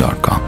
gmail.com.